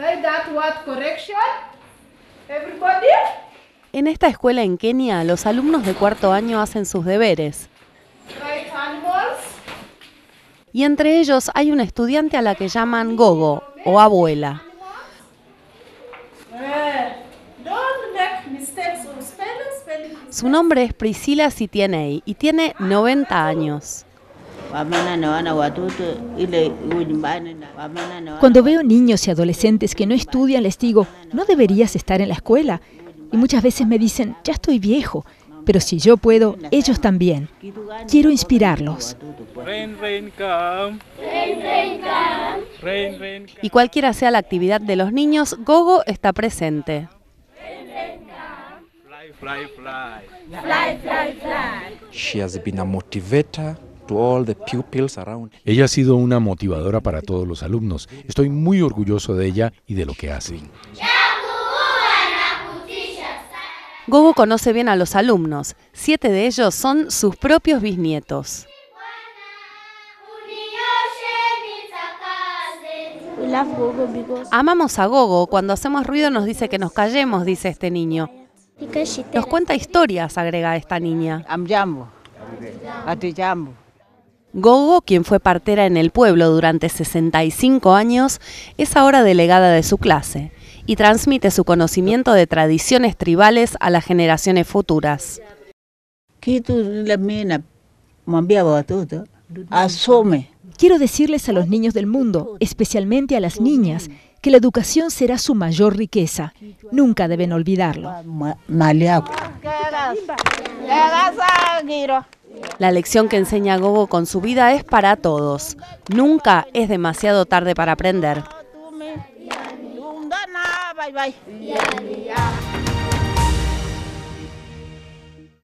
That correction. Everybody. En esta escuela en Kenia, los alumnos de cuarto año hacen sus deberes. Y entre ellos hay una estudiante a la que llaman Gogo o abuela. Eh. Su nombre es Priscila Sitianei y tiene 90 años. Cuando veo niños y adolescentes que no estudian, les digo, no deberías estar en la escuela. Y muchas veces me dicen, ya estoy viejo, pero si yo puedo, ellos también. Quiero inspirarlos. Rain, rain, come. Rain, rain, Y cualquiera sea la actividad de los niños, Gogo está presente. fly, fly, fly. She has been a motivator to all the pupils around. Ella ha sido una motivadora para todos los alumnos. Estoy muy orgulloso de ella y de lo que hace. Gogo conoce bien a los alumnos. Siete de ellos son sus propios bisnietos. We love Gogo because, Amamos a Gogo. Cuando hacemos ruido nos dice que nos callemos, dice este niño. Nos cuenta historias, agrega esta niña. Gogo, quien fue partera en el pueblo durante 65 años, es ahora delegada de su clase y transmite su conocimiento de tradiciones tribales a las generaciones futuras. Asome. Quiero decirles a los niños del mundo, especialmente a las niñas, que la educación será su mayor riqueza. Nunca deben olvidarlo. La lección que enseña Gogo con su vida es para todos. Nunca es demasiado tarde para aprender.